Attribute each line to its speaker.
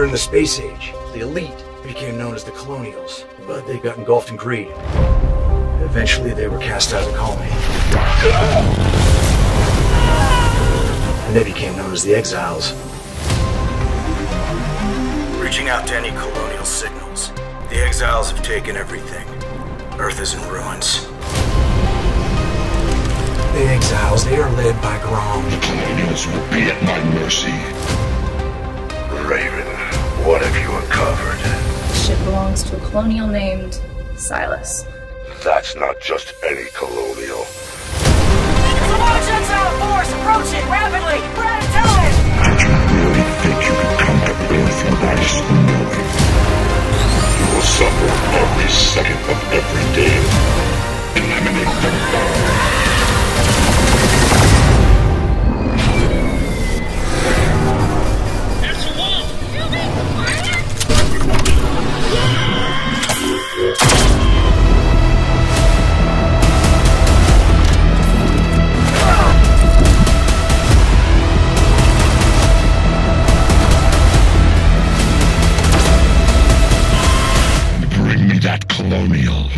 Speaker 1: During the Space Age, the elite became known as the Colonials, but they got engulfed in greed. Eventually, they were cast out of the colony. And they became known as the Exiles. Reaching out to any colonial signals. The Exiles have taken everything. Earth is in ruins. The Exiles, they are led by Grom.
Speaker 2: The Colonials will be at my mercy.
Speaker 3: Colonial named Silas.
Speaker 4: That's not just any colonial.
Speaker 5: There's a large exile force approaching rapidly! We're out of time!
Speaker 2: Did you really think you could come to Earth without us knowing? You will suffer every second of every that colonial.